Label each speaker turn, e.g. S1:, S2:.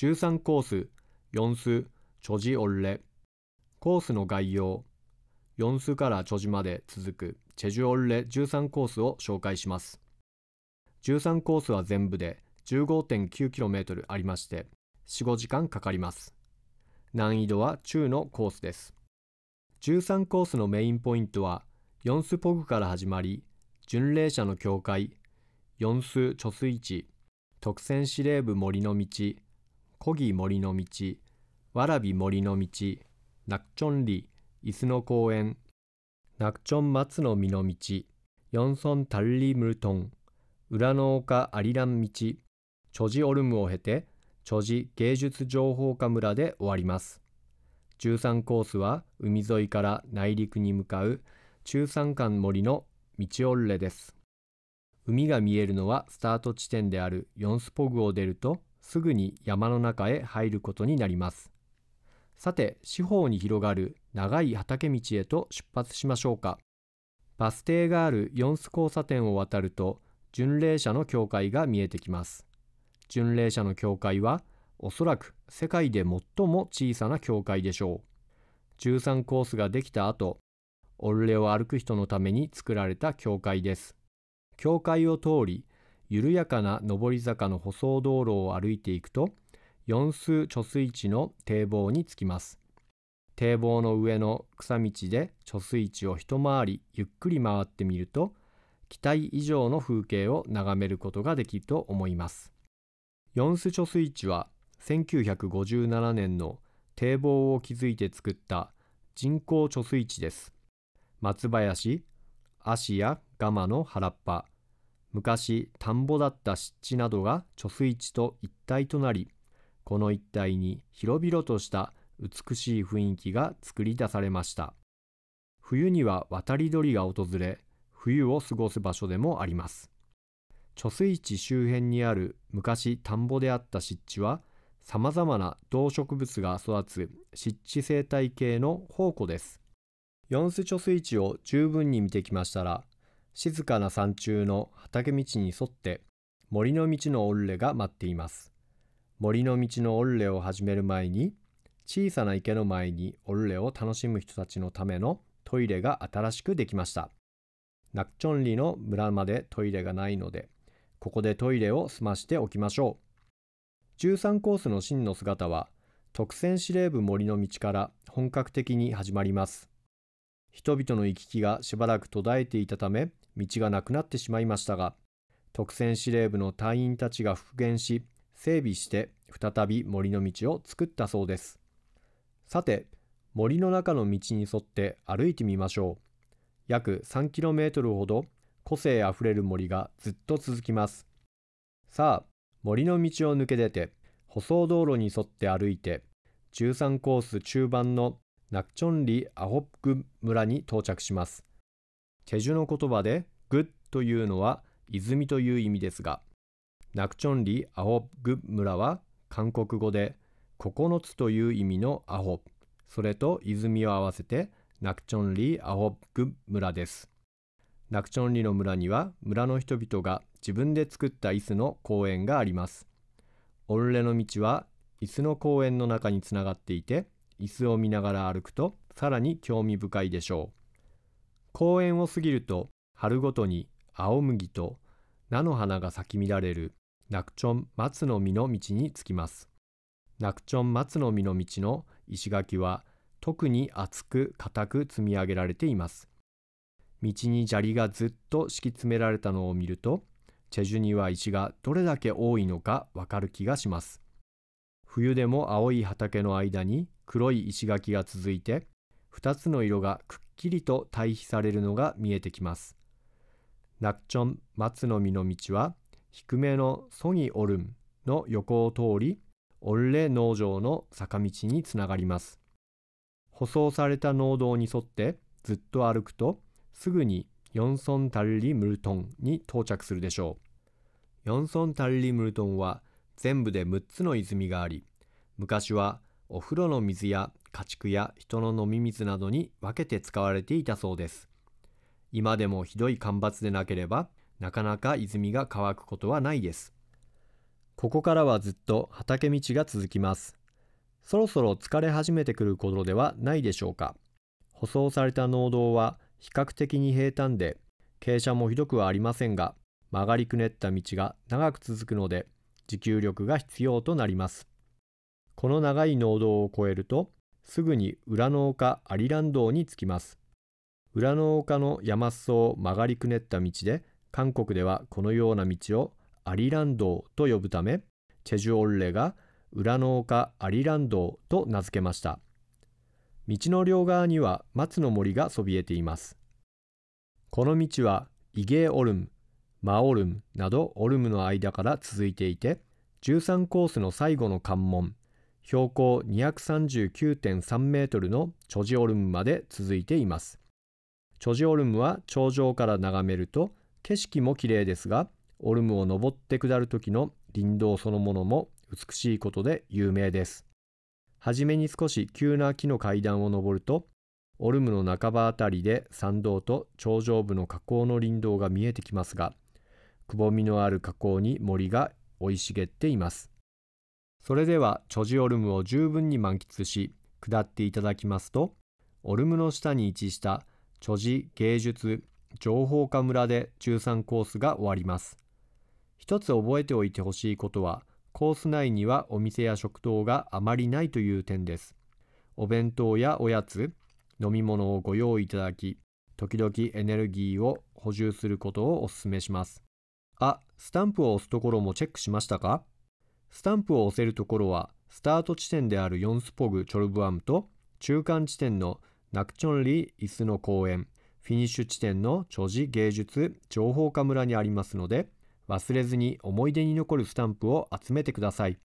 S1: 13コース4수チョジオルレ。コースの概要。4수からチョジまで続くチェジュオルレ13コースを紹介します。13コースは全部で 15.9km ありまして45時間かかります。難易度は中のコースです。13コースのメインポイントはヨンスポグから始まり巡礼者の教会ヨンス貯水池特選司令部森の道コギ森の道わらび森の道ナクチョンリ椅子の公園ナクチョン松の実の道ヨンソンタルリムルトン裏の丘アリラン道チョジオルムを経てチョジ芸術情報家村で終わります。13コースは海沿いから内陸に向かう中山間森の道オルレです。海が見えるのはスタート地点であるヨンスポグを出るとすぐに山の中へ入ることになりますさて四方に広がる長い畑道へと出発しましょうかバス停があるヨンス交差点を渡ると巡礼者の教会が見えてきます巡礼者の教会はおそらく世界で最も小さな教会でしょう。13コースができた後、オルレを歩く人のために作られた教会です。教会を通り、緩やかな上り坂の舗装道路を歩いていくと、四数貯水池の堤防に着きます。堤防の上の草道で貯水池を一回りゆっくり回ってみると、期待以上の風景を眺めることができると思います。ヨンス貯水池は1957年の堤防を築いて作った人工貯水池です。松林、芦やガマの原っぱ、昔田んぼだった湿地などが貯水池と一体となり、この一帯に広々とした美しい雰囲気が作り出されました。冬には渡り鳥が訪れ、冬を過ごす場所でもあります。貯水池周辺にある昔田んぼであった湿地は、さまざまな動植物が育つ湿地生態系の宝庫です。四巣貯水池を十分に見てきましたら、静かな山中の畑道に沿って森の道のオルレが待っています。森の道のオルレを始める前に、小さな池の前にオルレを楽しむ人たちのためのトイレが新しくできました。ナクチョンリの村までトイレがないので、ここでトイレを済ましておきましょう。13コースの真の姿は特選司令部森の道から本格的に始まります人々の行き来がしばらく途絶えていたため道がなくなってしまいましたが特選司令部の隊員たちが復元し整備して再び森の道を作ったそうです。さて森の中の道に沿って歩いてみましょう。約 3km ほど個性あふれる森がずっと続きます。さあ森の道を抜け出て舗装道路に沿って歩いて13コース中盤のナクチョンリ・アホッグ村に到着します。チェジュの言葉でグッというのは泉という意味ですが、ナクチョンリ・アホッグ村は韓国語で9つという意味のアホ、それと泉を合わせてナクチョンリ・アホッグ村です。ナクチョンリの村には村の人々が自分で作った椅子の公園があります。オルレの道は椅子の公園の中につながっていて、椅子を見ながら歩くとさらに興味深いでしょう。公園を過ぎると春ごとに青麦と菜の花が咲き乱れるナクチョン松の実の道に着きます。ナクチョン松の実の道の石垣は特に厚く硬く積み上げられています。道に砂利がずっと敷き詰められたのを見ると、チェジュには石がどれだけ多いのかわかる気がします。冬でも青い畑の間に黒い石垣が続いて、2つの色がくっきりと対比されるのが見えてきます。ナクチョン松の実の道は、低めのソギオルンの横を通り、オルレ農場の坂道につながります。舗装された農道に沿ってずっと歩くと、すぐにヨンソンタルリムルトンに到着するでしょう。ヨンソンタルリムルトンは全部で6つの泉があり、昔はお風呂の水や家畜や人の飲み水などに分けて使われていたそうです。今でもひどい干ばつでなければ、なかなか泉が乾くことはないです。ここからはずっと畑道が続きます。そろそろ疲れ始めてくる頃ではないでしょうか。舗装された農道は比較的に平坦で、傾斜もひどくはありませんが、曲がりくねった道が長く続くので、持久力が必要となります。この長い農道を越えると、すぐに裏の丘アリラン道に着きます。裏の丘の山裾を曲がりくねった道で、韓国ではこのような道をアリラン道と呼ぶため、チェジュオッレが裏の丘アリラン道と名付けました。道の両側には松の森がそびえています。この道はイゲーオルム、マオルムなどオルムの間から続いていて、13コースの最後の関門、標高239.3メートルのチョジオルムまで続いています。チョジオルムは頂上から眺めると景色も綺麗ですが、オルムを登って下る時の林道そのものも美しいことで有名です。はじめに少し急な木の階段を登ると、オルムの半ばあたりで山道と頂上部の河口の林道が見えてきますが、くぼみのある河口に森が生い茂っています。それではチョジオルムを十分に満喫し、下っていただきますと、オルムの下に位置したチョジ芸術情報化村で13コースが終わります。一つ覚えておいてほしいことは、コース内にはお店や食堂があまりないという点です。お弁当やおやつ、飲み物をご用意いただき、時々エネルギーを補充することをお勧めします。あ、スタンプを押すところもチェックしましたか？スタンプを押せるところは、スタート地点であるヨンスポグチョルブアムと中間地点のナクチョンリー・イスの公園、フィニッシュ地点のチョジ芸術情報化村にありますので、忘れずに思い出に残るスタンプを集めてください。